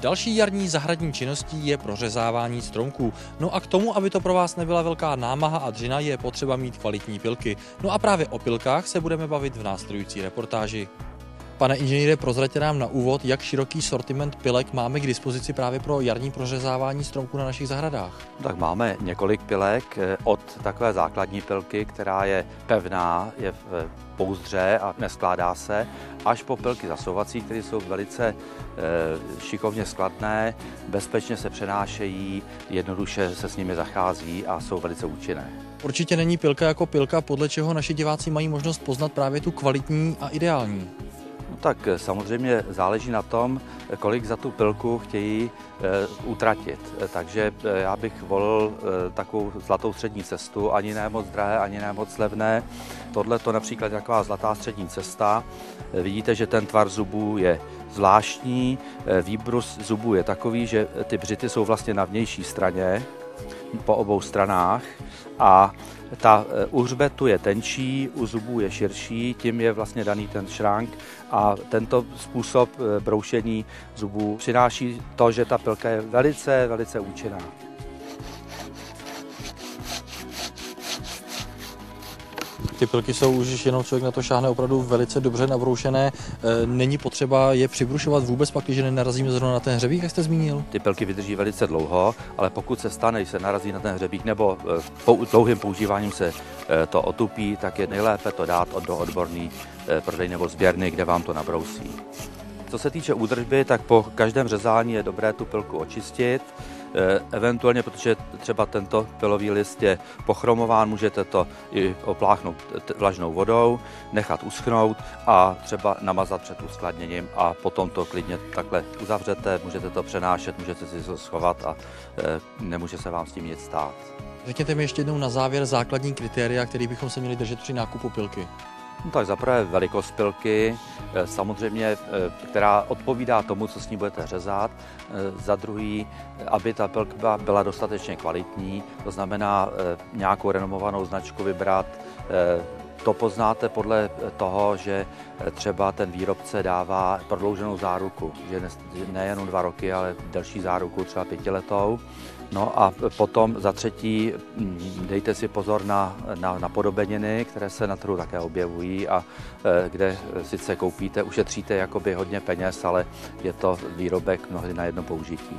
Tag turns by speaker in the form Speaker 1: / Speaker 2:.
Speaker 1: Další jarní zahradní činností je prořezávání stromků. No a k tomu, aby to pro vás nebyla velká námaha a dřina, je potřeba mít kvalitní pilky. No a právě o pilkách se budeme bavit v následující reportáži. Pane inženýre, prozraďte nám na úvod, jak široký sortiment pilek máme k dispozici právě pro jarní prořezávání stromků na našich zahradách.
Speaker 2: Tak máme několik pilek eh, od takové základní pilky, která je pevná, je v pouzdře a neskládá se, až po pilky zasouvací, které jsou velice eh, šikovně skladné, bezpečně se přenášejí, jednoduše se s nimi zachází a jsou velice účinné.
Speaker 1: Určitě není pilka jako pilka, podle čeho naši diváci mají možnost poznat právě tu kvalitní a ideální.
Speaker 2: No tak eh, samozřejmě záleží na tom, kolik za tu pilku chtějí e, utratit. Takže já bych volil takovou zlatou střední cestu, ani ne moc drahé, ani ne moc levné. Tohle to například taková zlatá střední cesta. Vidíte, že ten tvar zubů je zvláštní, výbrus zubů je takový, že ty břity jsou vlastně na vnější straně, po obou stranách a ta e, u hřbetu je tenčí, u zubů je širší, tím je vlastně daný ten šrank a tento způsob e, broušení zubů přináší to, že ta pilka je velice, velice účinná.
Speaker 1: Ty pilky jsou už jenom člověk na to šáhne opravdu velice dobře nabroušené. E, není potřeba je přibrušovat vůbec pak, když nenarazíme zrovna na ten hřebík, jak jste zmínil?
Speaker 2: Ty pilky vydrží velice dlouho, ale pokud se stane, že se narazí na ten hřebík nebo e, dlouhým používáním se e, to otupí, tak je nejlépe to dát do odborný prodej nebo sběrny, kde vám to nabrousí. Co se týče údržby, tak po každém řezání je dobré tu pilku očistit. Eh, eventuálně, protože třeba tento pilový list je pochromován, můžete to i opláchnout vlažnou vodou, nechat uschnout a třeba namazat před uskladněním a potom to klidně takhle uzavřete, můžete to přenášet, můžete si to schovat a eh, nemůže se vám s tím nic stát.
Speaker 1: Řekněte mi ještě jednou na závěr základní kritéria, který bychom se měli držet při nákupu pilky.
Speaker 2: No tak zaprvé velikost pilky, eh, samozřejmě, eh, která odpovídá tomu, co s ní budete řezat. Eh, za druhý, aby ta pilka byla dostatečně kvalitní, to znamená nějakou renomovanou značku vybrat. To poznáte podle toho, že třeba ten výrobce dává prodlouženou záruku, že nejenom dva roky, ale delší záruku, třeba pětiletou. No a potom za třetí mm, dejte si pozor na, na, na podobeniny, které se na trhu také objevují a e, kde sice koupíte, ušetříte jakoby hodně peněz, ale je to výrobek mnohdy na jedno použití.